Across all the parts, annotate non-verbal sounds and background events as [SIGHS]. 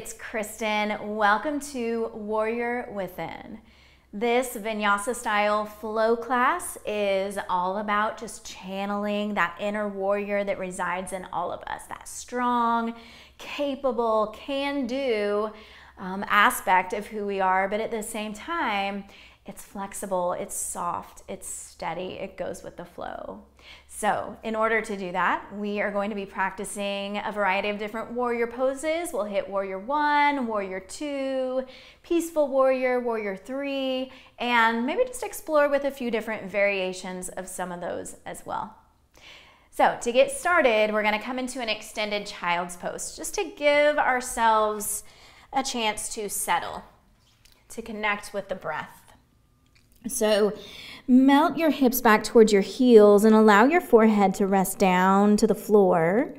it's Kristin. Welcome to Warrior Within. This vinyasa style flow class is all about just channeling that inner warrior that resides in all of us, that strong, capable, can do um, aspect of who we are, but at the same time, it's flexible, it's soft, it's steady, it goes with the flow. So, in order to do that, we are going to be practicing a variety of different warrior poses. We'll hit warrior one, warrior two, peaceful warrior, warrior three, and maybe just explore with a few different variations of some of those as well. So, to get started, we're going to come into an extended child's pose just to give ourselves a chance to settle, to connect with the breath. So melt your hips back towards your heels and allow your forehead to rest down to the floor.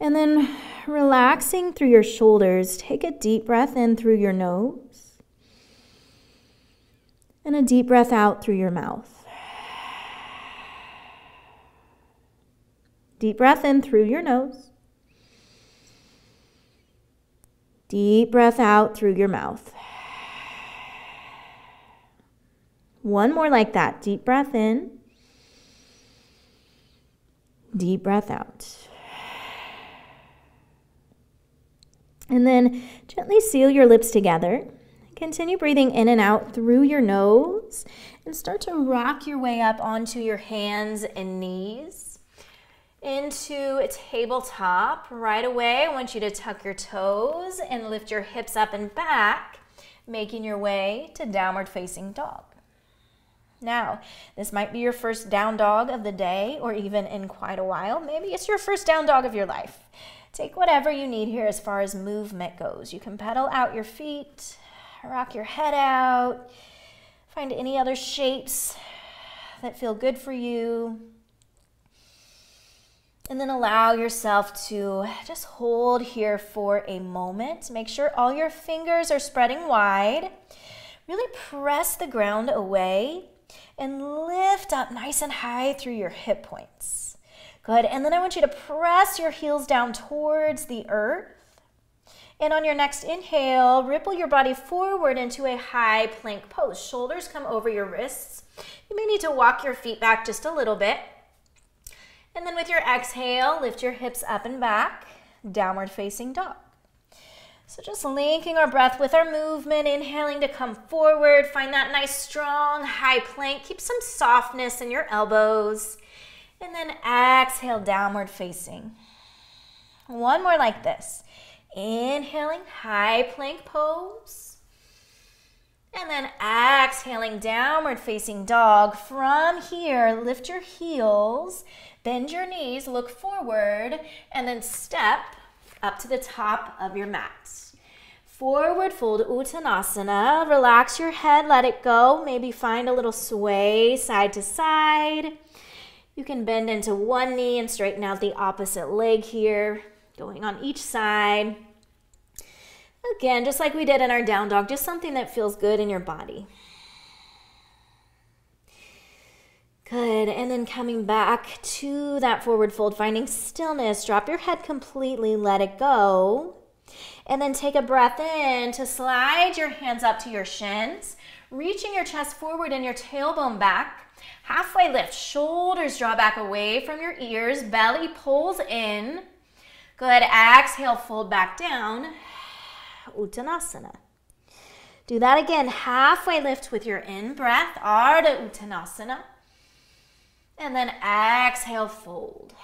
And then relaxing through your shoulders, take a deep breath in through your nose and a deep breath out through your mouth. Deep breath in through your nose. Deep breath out through your mouth. One more like that. Deep breath in. Deep breath out. And then gently seal your lips together. Continue breathing in and out through your nose and start to rock your way up onto your hands and knees into a tabletop. Right away, I want you to tuck your toes and lift your hips up and back, making your way to downward facing dog. Now, this might be your first down dog of the day or even in quite a while. Maybe it's your first down dog of your life. Take whatever you need here as far as movement goes. You can pedal out your feet, rock your head out, find any other shapes that feel good for you. And then allow yourself to just hold here for a moment. Make sure all your fingers are spreading wide. Really press the ground away and lift up nice and high through your hip points. Good. And then I want you to press your heels down towards the earth. And on your next inhale, ripple your body forward into a high plank pose. Shoulders come over your wrists. You may need to walk your feet back just a little bit. And then with your exhale, lift your hips up and back, downward facing dog. So just linking our breath with our movement, inhaling to come forward. Find that nice strong high plank. Keep some softness in your elbows. And then exhale, downward facing. One more like this. Inhaling, high plank pose. And then exhaling, downward facing dog. From here, lift your heels, bend your knees, look forward, and then step up to the top of your mat. Forward fold Uttanasana. Relax your head, let it go. Maybe find a little sway side to side. You can bend into one knee and straighten out the opposite leg here, going on each side. Again, just like we did in our down dog, just something that feels good in your body. Good. And then coming back to that forward fold, finding stillness. Drop your head completely, let it go. And then take a breath in to slide your hands up to your shins, reaching your chest forward and your tailbone back. Halfway lift, shoulders draw back away from your ears, belly pulls in. Good. Exhale, fold back down. Uttanasana. Do that again. Halfway lift with your in breath, Ardha Uttanasana. And then exhale, fold.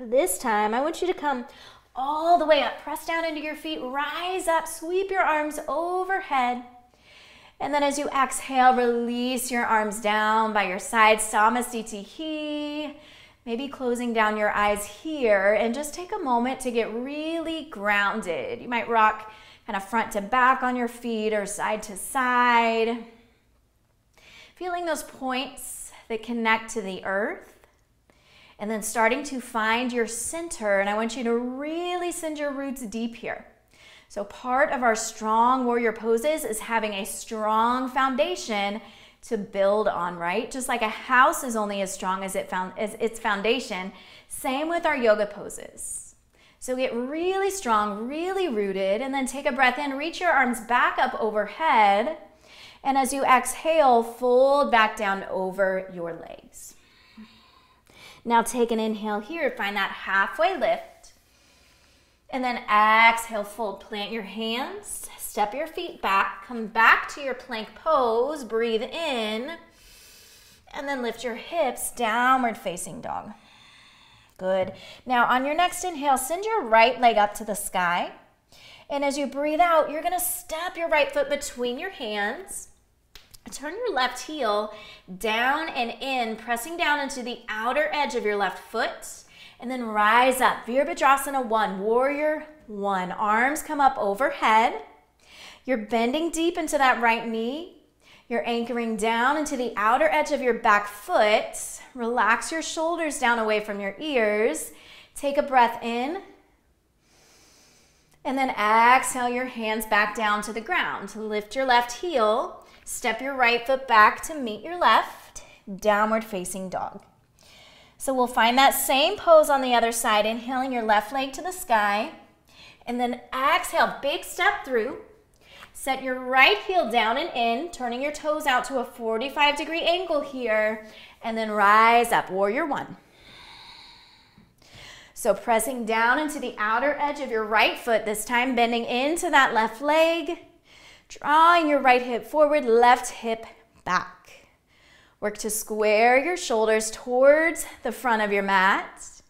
This time, I want you to come all the way up. Press down into your feet, rise up, sweep your arms overhead. And then as you exhale, release your arms down by your side, Samasthiti. Maybe closing down your eyes here and just take a moment to get really grounded. You might rock kind of front to back on your feet or side to side. Feeling those points that connect to the earth. And then starting to find your center. And I want you to really send your roots deep here. So, part of our strong warrior poses is having a strong foundation to build on, right? Just like a house is only as strong as, it found, as its foundation, same with our yoga poses. So get really strong, really rooted, and then take a breath in. Reach your arms back up overhead. And as you exhale, fold back down over your legs. Now take an inhale here. Find that halfway lift. And then exhale, fold. Plant your hands. Step your feet back. Come back to your plank pose. Breathe in. And then lift your hips, downward facing dog. Good. Now on your next inhale, send your right leg up to the sky. And as you breathe out, you're to step your right foot between your hands. Turn your left heel down and in, pressing down into the outer edge of your left foot. And then rise up. Virabhadrasana 1, Warrior 1. Arms come up overhead. You're bending deep into that right knee. You're anchoring down into the outer edge of your back foot. Relax your shoulders down away from your ears. Take a breath in. And then exhale your hands back down to the ground. Lift your left heel. Step your right foot back to meet your left. Downward facing dog. So we'll find that same pose on the other side. Inhaling your left leg to the sky. And then exhale, big step through. Set your right heel down and in, turning your toes out to a 45 degree angle here, and then rise up, warrior one. So pressing down into the outer edge of your right foot, this time bending into that left leg, drawing your right hip forward, left hip back. Work to square your shoulders towards the front of your mat.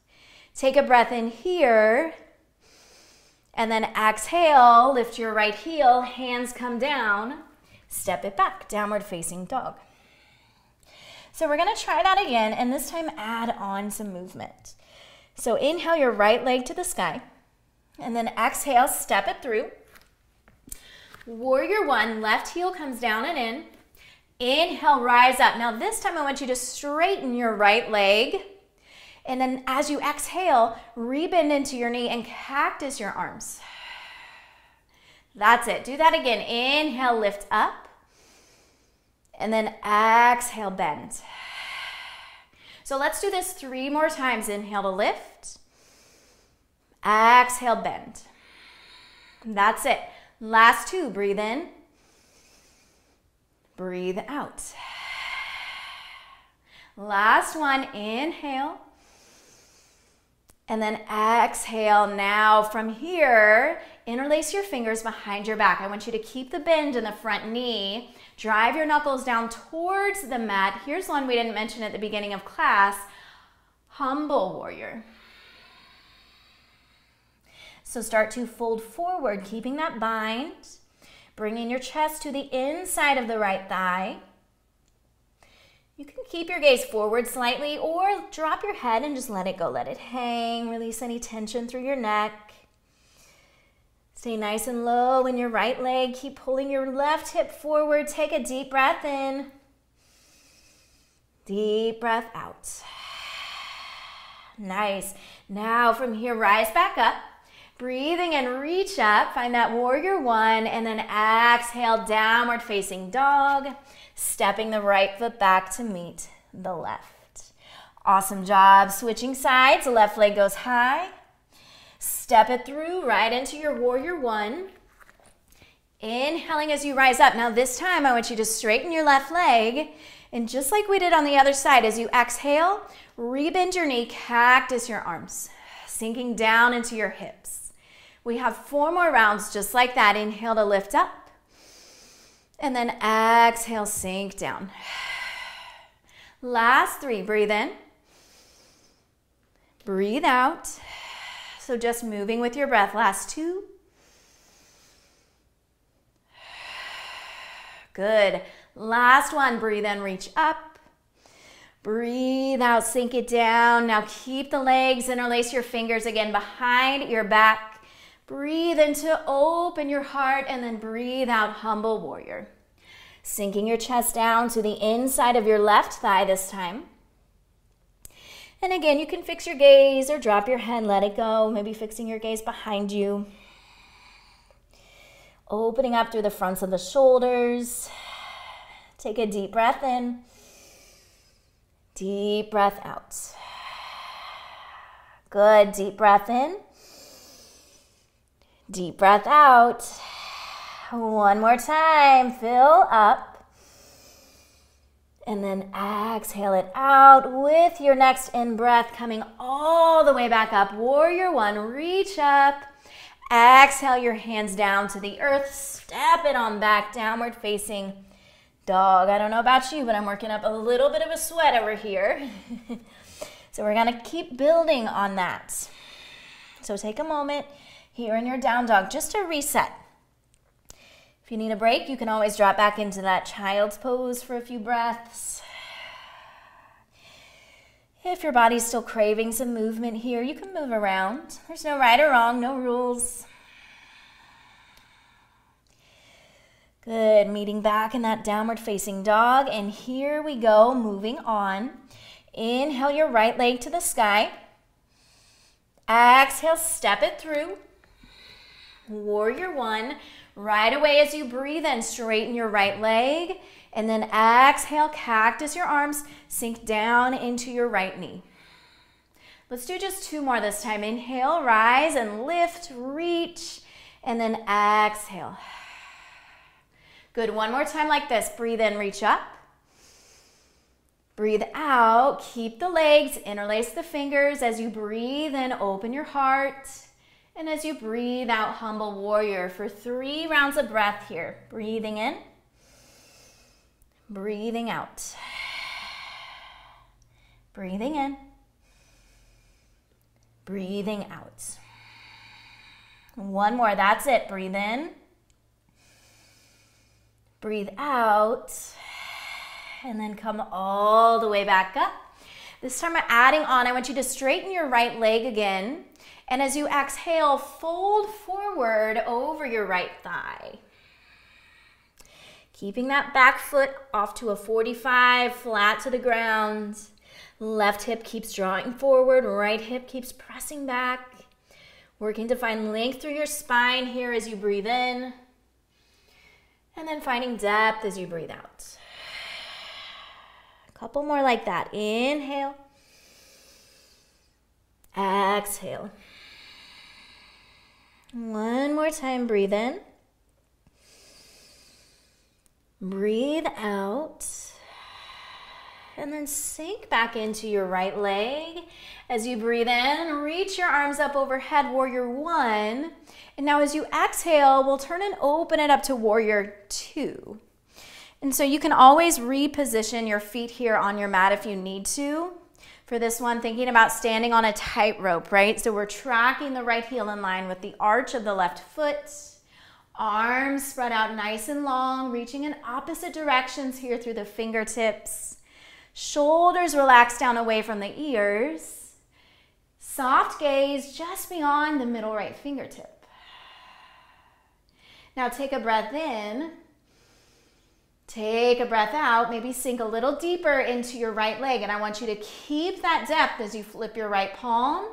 Take a breath in here and then exhale, lift your right heel, hands come down, step it back, downward facing dog. So we're gonna try that again, and this time add on some movement. So inhale your right leg to the sky, and then exhale, step it through. Warrior one, left heel comes down and in. Inhale, rise up. Now this time I want you to straighten your right leg and then as you exhale, rebend into your knee and cactus your arms. That's it. Do that again. Inhale, lift up. And then exhale, bend. So let's do this three more times. Inhale to lift. Exhale, bend. That's it. Last two. Breathe in. Breathe out. Last one. Inhale. And then exhale. Now from here, interlace your fingers behind your back. I want you to keep the bend in the front knee. Drive your knuckles down towards the mat. Here's one we didn't mention at the beginning of class. Humble warrior. So start to fold forward, keeping that bind. Bringing your chest to the inside of the right thigh. You can keep your gaze forward slightly or drop your head and just let it go. Let it hang. Release any tension through your neck. Stay nice and low in your right leg. Keep pulling your left hip forward. Take a deep breath in. Deep breath out. Nice. Now from here, rise back up. Breathing and reach up. Find that warrior one and then exhale, downward facing dog stepping the right foot back to meet the left. Awesome job. Switching sides, left leg goes high. Step it through right into your warrior one. Inhaling as you rise up. Now this time I want you to straighten your left leg. And just like we did on the other side, as you exhale, rebend your knee, cactus your arms, sinking down into your hips. We have four more rounds just like that. Inhale to lift up. And then exhale, sink down. [SIGHS] Last three, breathe in. Breathe out. So just moving with your breath. Last two. [SIGHS] Good. Last one, breathe in, reach up. Breathe out, sink it down. Now keep the legs, interlace your fingers again behind your back. Breathe in to open your heart and then breathe out, humble warrior. Sinking your chest down to the inside of your left thigh this time. And again, you can fix your gaze or drop your head, let it go. Maybe fixing your gaze behind you. Opening up through the fronts of the shoulders. Take a deep breath in. Deep breath out. Good. Deep breath in. Deep breath out. One more time. Fill up. And then exhale it out with your next in breath coming all the way back up. Warrior one, reach up. Exhale your hands down to the earth. Step it on back, downward facing dog. I don't know about you, but I'm working up a little bit of a sweat over here. [LAUGHS] so we're gonna keep building on that. So take a moment here in your down dog just to reset. If you need a break, you can always drop back into that child's pose for a few breaths. If your body's still craving some movement here, you can move around. There's no right or wrong, no rules. Good, meeting back in that downward facing dog. And here we go, moving on. Inhale your right leg to the sky. Exhale, step it through. Warrior one. Right away as you breathe in, straighten your right leg. And then exhale, cactus your arms, sink down into your right knee. Let's do just two more this time. Inhale, rise and lift, reach, and then exhale. Good, one more time like this. Breathe in, reach up. Breathe out, keep the legs, interlace the fingers. As you breathe in, open your heart. And as you breathe out, humble warrior for three rounds of breath here. Breathing in, breathing out. Breathing in, breathing out. One more, that's it. Breathe in, breathe out, and then come all the way back up. This time I'm adding on, I want you to straighten your right leg again. And as you exhale, fold forward over your right thigh. Keeping that back foot off to a 45, flat to the ground. Left hip keeps drawing forward, right hip keeps pressing back. Working to find length through your spine here as you breathe in. And then finding depth as you breathe out. Couple more like that. Inhale. Exhale. One more time, breathe in. Breathe out. And then sink back into your right leg. As you breathe in, reach your arms up overhead, warrior one. And now as you exhale, we'll turn and open it up to warrior two. And so you can always reposition your feet here on your mat if you need to. For this one, thinking about standing on a tightrope, right? So we're tracking the right heel in line with the arch of the left foot. Arms spread out nice and long, reaching in opposite directions here through the fingertips. Shoulders relax down away from the ears. Soft gaze just beyond the middle right fingertip. Now take a breath in. Take a breath out, maybe sink a little deeper into your right leg. And I want you to keep that depth as you flip your right palm.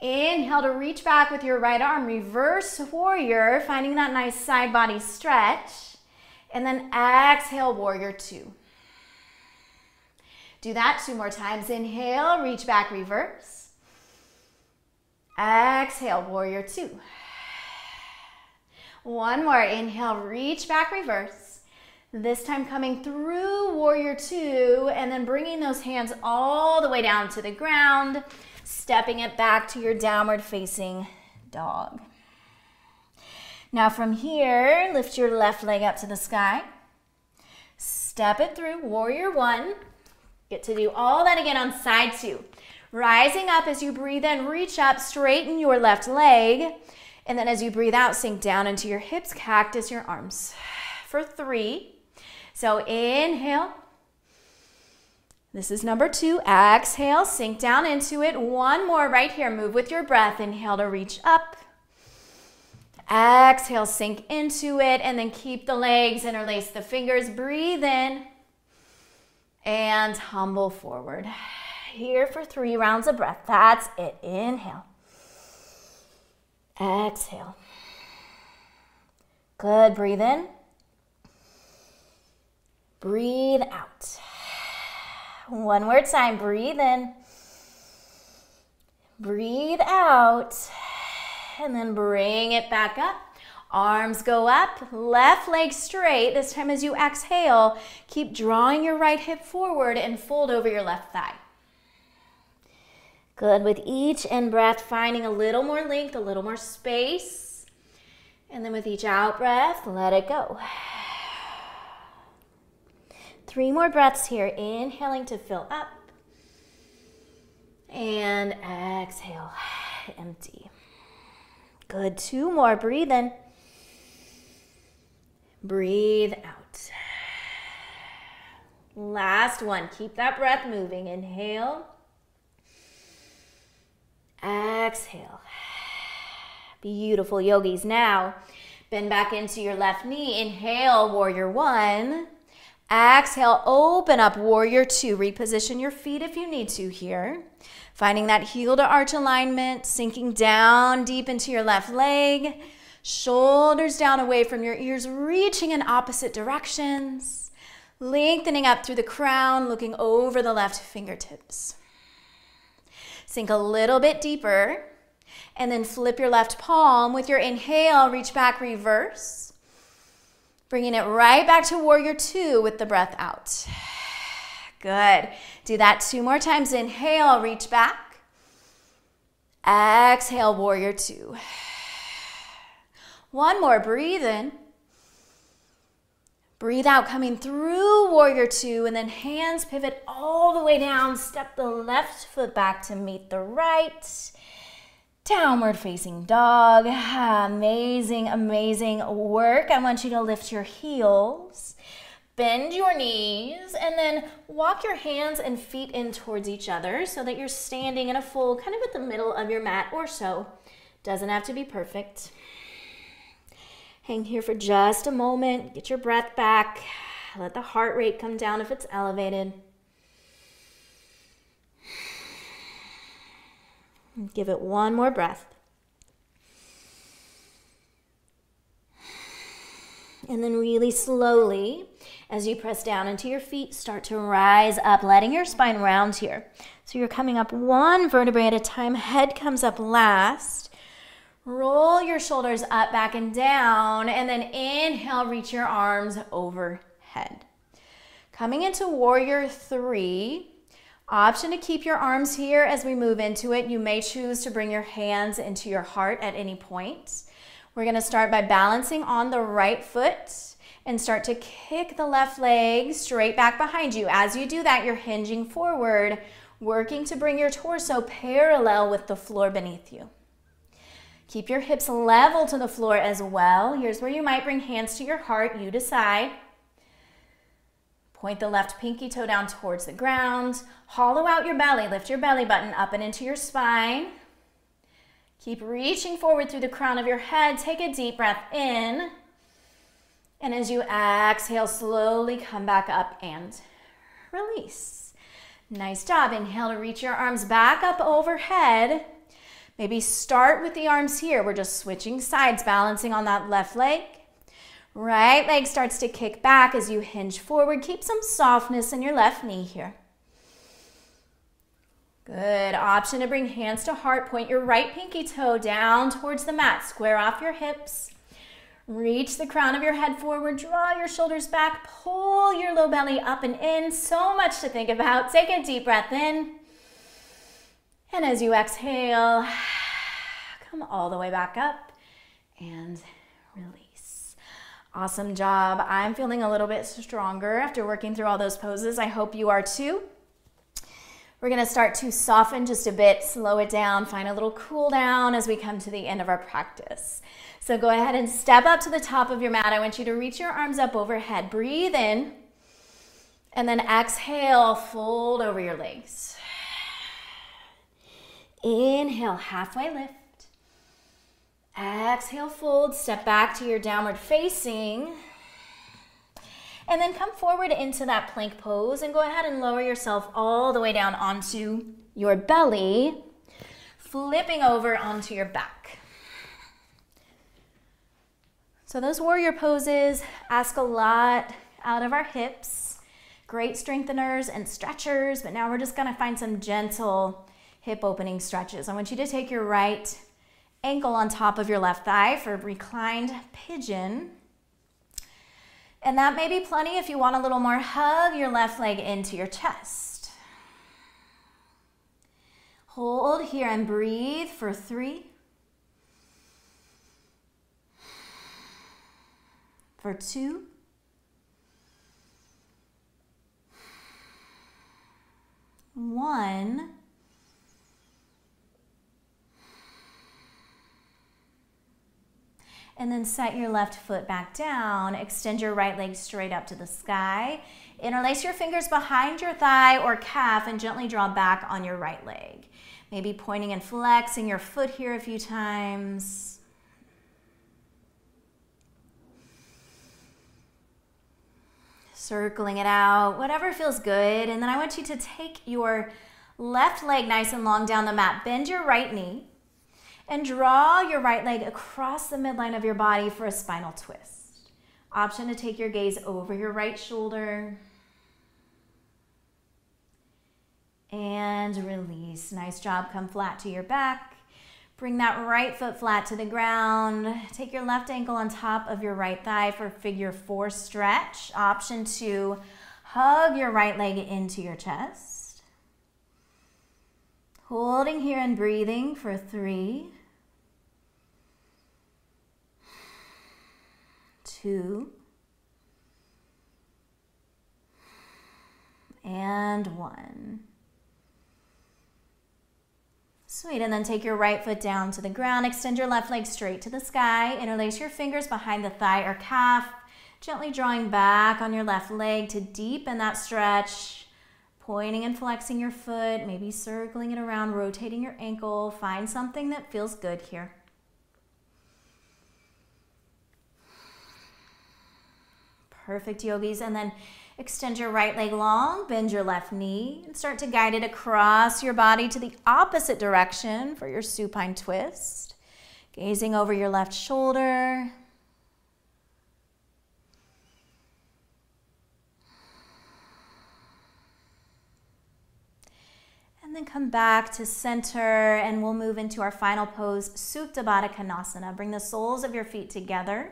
Inhale to reach back with your right arm, reverse warrior, finding that nice side body stretch. And then exhale, warrior two. Do that two more times. Inhale, reach back, reverse. Exhale, warrior two. One more. Inhale, reach back, reverse. This time coming through warrior two and then bringing those hands all the way down to the ground, stepping it back to your downward facing dog. Now from here, lift your left leg up to the sky. Step it through warrior one. Get to do all that again on side two. Rising up as you breathe in, reach up, straighten your left leg. And then as you breathe out, sink down into your hips, cactus your arms. For three, so inhale. This is number two. Exhale, sink down into it. One more right here. Move with your breath. Inhale to reach up. Exhale, sink into it, and then keep the legs, interlace the fingers, breathe in, and humble forward. Here for three rounds of breath. That's it. Inhale. Exhale. Good. Breathe in. Breathe out. One more time. Breathe in. Breathe out. and then bring it back up. Arms go up, left leg straight. This time as you exhale, keep drawing your right hip forward and fold over your left thigh. Good. With each in breath, finding a little more length, a little more space. And then with each out breath, let it go. Three more breaths here. Inhaling to fill up. And exhale, [SIGHS] empty. Good. Two more. Breathe in. Breathe out. Last one. Keep that breath moving. Inhale. Exhale. [SIGHS] Beautiful yogis. Now, bend back into your left knee. Inhale, warrior one. Exhale, open up, warrior two. Reposition your feet if you need to here. Finding that heel to arch alignment, sinking down deep into your left leg. Shoulders down away from your ears, reaching in opposite directions. Lengthening up through the crown, looking over the left fingertips. Sink a little bit deeper and then flip your left palm with your inhale, reach back, reverse. Bringing it right back to warrior two with the breath out. [SIGHS] Good. Do that two more times. Inhale, reach back. Exhale, warrior two. [SIGHS] One more, breathe in. Breathe out, coming through warrior two, and then hands pivot all the way down. Step the left foot back to meet the right. Downward facing dog. [LAUGHS] Amazing, amazing work. I want you to lift your heels, bend your knees, and then walk your hands and feet in towards each other so that you're standing in a fold kind of at the middle of your mat or so. Doesn't have to be perfect. Hang here for just a moment. Get your breath back. Let the heart rate come down if it's elevated. Give it one more breath. And then, really slowly, as you press down into your feet, start to rise up, letting your spine round here. So you're coming up one vertebrae at a time. Head comes up last. Roll your shoulders up, back, and down, and then inhale, reach your arms overhead. Coming into warrior three, option to keep your arms here as we move into it. You may choose to bring your hands into your heart at any point. We're gonna start by balancing on the right foot and start to kick the left leg straight back behind you. As you do that, you're hinging forward, working to bring your torso parallel with the floor beneath you. Keep your hips level to the floor as well. Here's where you might bring hands to your heart. You decide. Point the left pinky toe down towards the ground. Hollow out your belly. Lift your belly button up and into your spine. Keep reaching forward through the crown of your head. Take a deep breath in. And as you exhale, slowly come back up and release. Nice job. Inhale to reach your arms back up overhead. Maybe start with the arms here. We're just switching sides, balancing on that left leg. Right leg starts to kick back as you hinge forward. Keep some softness in your left knee here. Good. Option to bring hands to heart. Point your right pinky toe down towards the mat. Square off your hips. Reach the crown of your head forward. Draw your shoulders back. Pull your low belly up and in. So much to think about. Take a deep breath in. And as you exhale, [SIGHS] come all the way back up and release. Awesome job. I'm feeling a little bit stronger after working through all those poses. I hope you are too. We're gonna start to soften just a bit, slow it down, find a little cool down as we come to the end of our practice. So go ahead and step up to the top of your mat. I want you to reach your arms up overhead. Breathe in, and then exhale, fold over your legs. Inhale, halfway lift. Exhale, fold. Step back to your downward facing. And then come forward into that plank pose and go ahead and lower yourself all the way down onto your belly, flipping over onto your back. So those warrior poses ask a lot out of our hips. Great strengtheners and stretchers, but now we're just gonna find some gentle hip opening stretches. I want you to take your right ankle on top of your left thigh for reclined pigeon. And that may be plenty if you want a little more. Hug your left leg into your chest. Hold here and breathe for three. For two. One. And then set your left foot back down. Extend your right leg straight up to the sky. Interlace your fingers behind your thigh or calf and gently draw back on your right leg. Maybe pointing and flexing your foot here a few times. Circling it out, whatever feels good. And then I want you to take your left leg nice and long down the mat. Bend your right knee and draw your right leg across the midline of your body for a spinal twist. Option to take your gaze over your right shoulder. And release. Nice job. Come flat to your back. Bring that right foot flat to the ground. Take your left ankle on top of your right thigh for figure four stretch. Option to hug your right leg into your chest. Holding here and breathing for three, two, and one. Sweet, and then take your right foot down to the ground. Extend your left leg straight to the sky. Interlace your fingers behind the thigh or calf, gently drawing back on your left leg to deepen that stretch. Pointing and flexing your foot, maybe circling it around, rotating your ankle. Find something that feels good here. Perfect, yogis. And then extend your right leg long, bend your left knee, and start to guide it across your body to the opposite direction for your supine twist. Gazing over your left shoulder. And then come back to center and we'll move into our final pose, Supta Baddha Konasana. Bring the soles of your feet together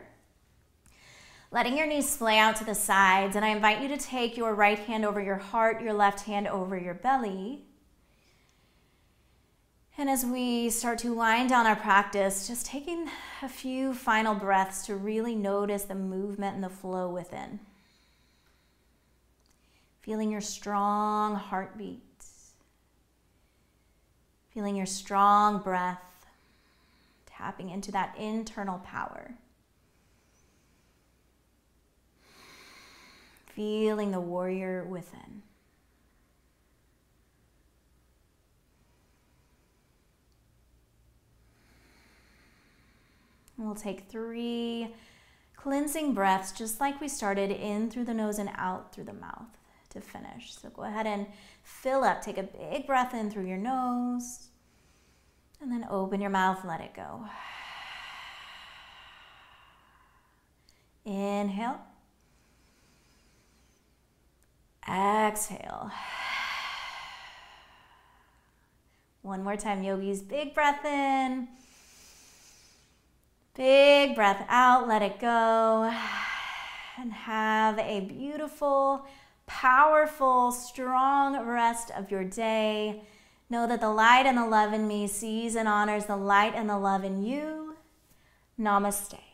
letting your knees splay out to the sides. And I invite you to take your right hand over your heart, your left hand over your belly. And as we start to wind down our practice, just taking a few final breaths to really notice the movement and the flow within. Feeling your strong heartbeat. Feeling your strong breath. Tapping into that internal power. Feeling the warrior within. we'll take three cleansing breaths, just like we started, in through the nose and out through the mouth to finish. So go ahead and fill up. Take a big breath in through your nose, and then open your mouth, let it go. Inhale. Exhale. One more time, yogis. Big breath in. Big breath out. Let it go. And have a beautiful, powerful, strong rest of your day. Know that the light and the love in me sees and honors the light and the love in you. Namaste.